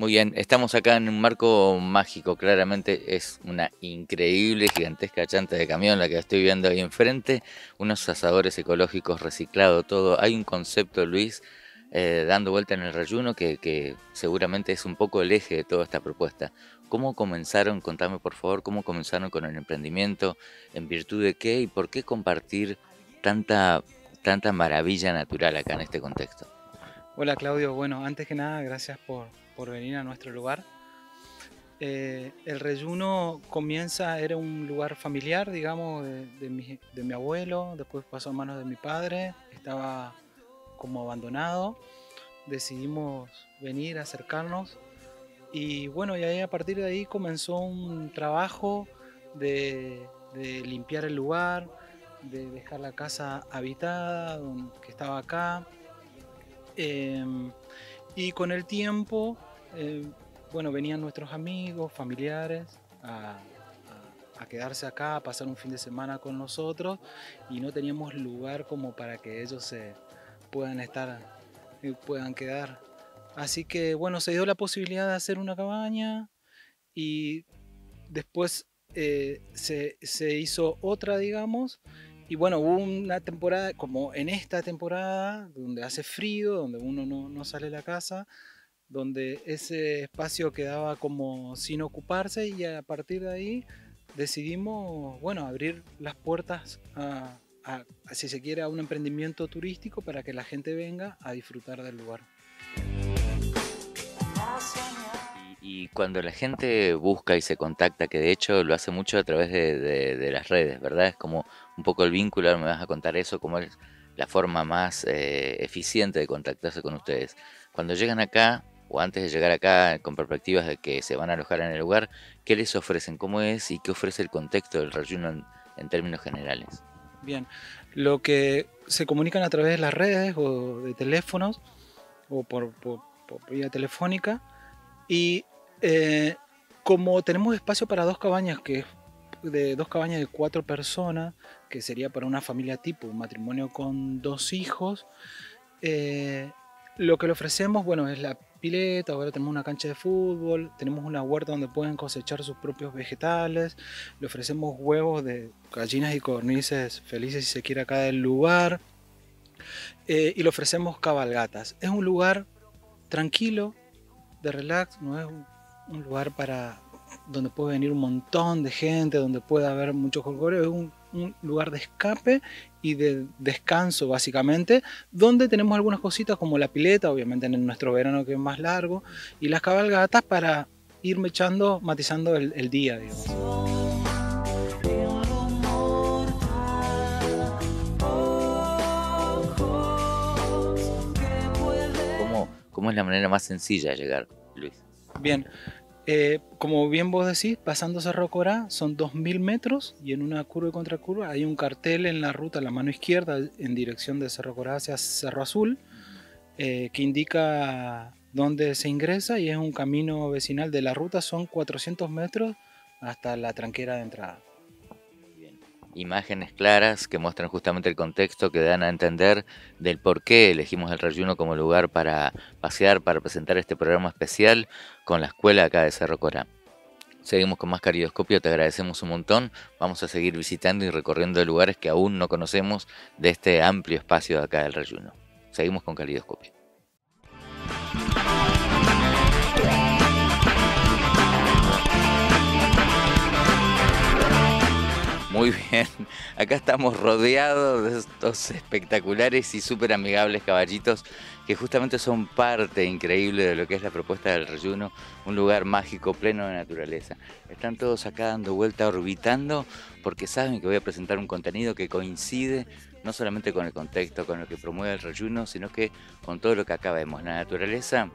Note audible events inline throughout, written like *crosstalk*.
Muy bien, estamos acá en un marco mágico, claramente es una increíble, gigantesca chanta de camión la que estoy viendo ahí enfrente, unos asadores ecológicos reciclados, todo. Hay un concepto, Luis, eh, dando vuelta en el rayuno que, que, seguramente es un poco el eje de toda esta propuesta. ¿Cómo comenzaron, contame por favor, cómo comenzaron con el emprendimiento, en virtud de qué y por qué compartir tanta, tanta maravilla natural acá en este contexto? Hola Claudio, bueno, antes que nada, gracias por, por venir a nuestro lugar. Eh, el reyuno comienza, era un lugar familiar, digamos, de, mi, de, mi, abuelo, después pasó a manos de mi padre, estaba como abandonado, decidimos venir, acercarnos y bueno, y ahí a partir de ahí comenzó un trabajo de, limpiar el lugar, de dejar la casa habitada, que estaba acá. Eh, y con el tiempo eh, bueno, venían nuestros amigos, familiares a, quedarse acá, a pasar un fin de semana con nosotros y no teníamos lugar como para que ellos se puedan estar, eh, puedan quedar. Así que bueno, se dio la posibilidad de hacer una cabaña y después eh, se, hizo otra, digamos, y bueno, hubo una temporada, como en esta temporada, donde hace frío, donde uno no, no sale de la casa, donde ese espacio quedaba como sin ocuparse y a partir de ahí decidimos, bueno, abrir las puertas a, si se quiere, a un emprendimiento turístico para que la gente venga a disfrutar del lugar. Y, cuando la gente busca y se contacta, que de hecho lo hace mucho a través de, las redes, ¿verdad? Es como un poco el vínculo, me vas a contar eso, como es la forma más eh, eficiente de contactarse con ustedes. Cuando llegan acá, o antes de llegar acá con perspectivas de que se van a alojar en el lugar, ¿qué les ofrecen? ¿Cómo es y qué ofrece el contexto del rayuno en, términos generales? Bien, lo que se comunican a través de las redes o de teléfonos o por, vía telefónica y eh, como tenemos espacio para dos cabañas que es de dos cabañas de cuatro personas que sería para una familia tipo un matrimonio con dos hijos eh, lo que le ofrecemos bueno es la pileta, ahora tenemos una cancha de fútbol, tenemos una huerta donde pueden cosechar sus propios vegetales, le ofrecemos huevos de gallinas y cornices felices si se quiere acá del lugar, eh, y le ofrecemos cabalgatas. Es un lugar tranquilo, de relax, no es un, lugar para donde puede venir un montón de gente, donde puede haber mucho colgoreo, es un un lugar de escape y de descanso básicamente, donde tenemos algunas cositas como la pileta, obviamente en nuestro verano que es más largo, y las cabalgatas para ir echando, matizando el, día, digamos. ¿Cómo, ¿Cómo es la manera más sencilla de llegar, Luis? Bien, eh, como bien vos decís, pasando Cerro Corá son 2.000 metros y en una curva y contracurva hay un cartel en la ruta a la mano izquierda en dirección de Cerro Corá hacia Cerro Azul eh, que indica dónde se ingresa y es un camino vecinal de la ruta, son 400 metros hasta la tranquera de entrada imágenes claras que muestran justamente el contexto que dan a entender del por qué elegimos el rayuno como lugar para pasear, para presentar este programa especial con la escuela acá de Cerro Corá. Seguimos con más caridoscopio, te agradecemos un montón. Vamos a seguir visitando y recorriendo lugares que aún no conocemos de este amplio espacio de acá del rayuno. Seguimos con caridoscopio. Muy bien, *laughs* acá estamos rodeados de estos espectaculares y súper amigables caballitos que justamente son parte increíble de lo que es la propuesta del reyuno, un lugar mágico pleno de naturaleza. Están todos acá dando vuelta, orbitando, porque saben que voy a presentar un contenido que coincide no solamente con el contexto, con lo que promueve el reyuno, sino que con todo lo que acá vemos. La naturaleza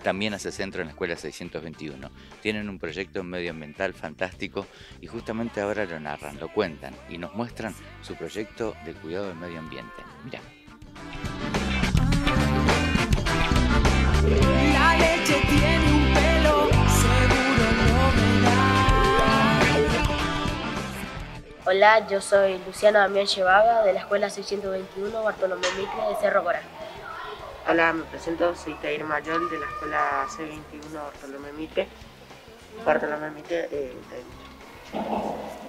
también hace centro en la Escuela 621. Tienen un proyecto medioambiental fantástico y justamente ahora lo narran, lo cuentan y nos muestran su proyecto de cuidado del medio ambiente. Mira. La leche tiene un pelo, seguro Hola, yo soy Luciana Damián Chevaga de la Escuela 621 Bartolomé Mitre de Cerro Corá. Hola, me presento, soy Tair Mayol de la escuela C21 Bartolomé Mitre. Bartolomé Mitre, eh,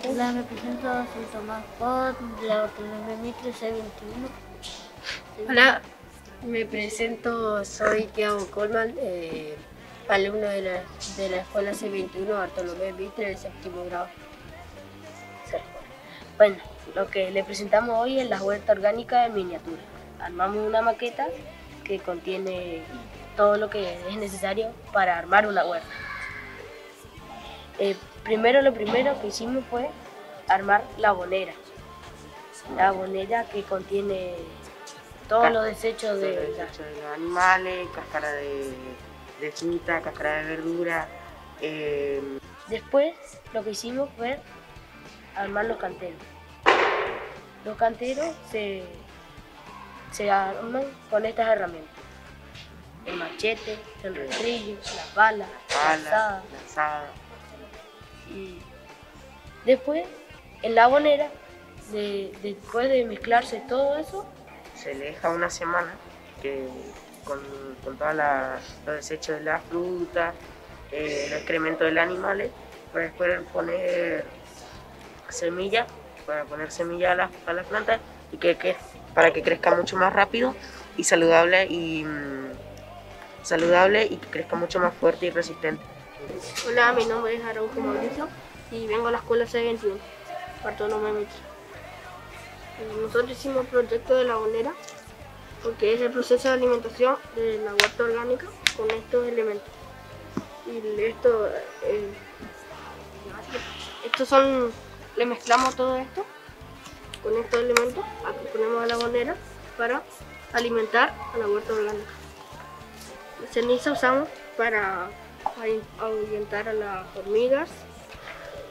Hola, me presento, soy Tomás Pot de la Bartolomé Mitre C21. Hola, me presento, soy Tiago Colman, eh, alumno de la, de la escuela C21 Bartolomé Mitre de séptimo grado. Bueno, lo que le presentamos hoy es la huerta orgánica en miniatura. Armamos una maqueta que contiene todo lo que es necesario para armar una huerta. Eh, primero lo primero que hicimos fue armar la bonera. La bonera que contiene todos los desechos de, los animales, cáscara de, fruta, cáscara de verdura. Eh, Después lo que hicimos fue armar los canteros. Los canteros se se arman con estas herramientas. El machete, el rastrillo, la pala, la azada. Y después, en la bonera, después de mezclarse todo eso, se le deja una semana que, con, con todos los desechos de la fruta, eh, el excremento de los animales, para después poner semillas, para poner semillas a las, a las plantas y que, que para que crezca mucho más rápido y saludable y mm, saludable y que crezca mucho más fuerte y resistente. Hola, mi nombre es Araujo Mauricio y vengo a la escuela C21, Bartolomé Mitre. Nosotros hicimos el proyecto de la bonera porque es el proceso de alimentación de la huerta orgánica con estos elementos. Y esto, eh, estos son, le mezclamos todo esto con estos elementos, aquí ponemos a la bandera para alimentar a la huerta orgánica. La ceniza usamos para ahuyentar a las hormigas,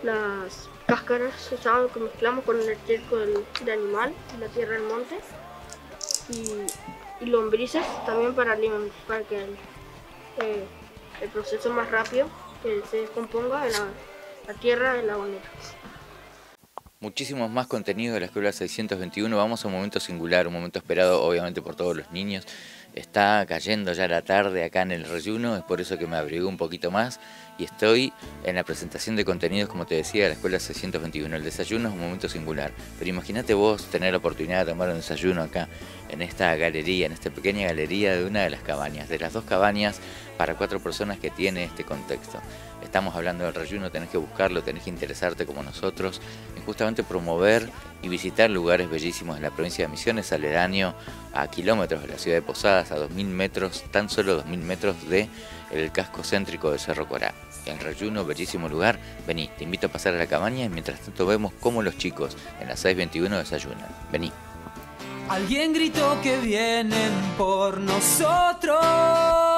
las cáscaras usamos que mezclamos con el estiércol del, animal, la tierra del monte. Y, lombrices también para, para que eh, el proceso más rápido que se descomponga la, la tierra de la bandera muchísimos más contenidos de la Escuela 621. Vamos a un momento singular, un momento esperado obviamente por todos los niños. Está cayendo ya la tarde acá en el reyuno, es por eso que me abrigo un poquito más y estoy en la presentación de contenidos, como te decía, de la Escuela 621. El desayuno es un momento singular, pero imagínate vos tener la oportunidad de tomar un desayuno acá, en esta galería, en esta pequeña galería de una de las cabañas, de las dos cabañas para cuatro personas que tiene este contexto. Estamos hablando del rayuno, tenés que buscarlo, tenés que interesarte como nosotros en justamente promover y visitar lugares bellísimos en la provincia de Misiones, aledaño a kilómetros de la ciudad de Posadas, a 2.000 metros, tan solo 2.000 metros de el casco céntrico de Cerro Corá. El rayuno, bellísimo lugar, vení, te invito a pasar a la cabaña y mientras tanto vemos cómo los chicos en las 6.21 desayunan. Vení. Alguien gritó que vienen por nosotros.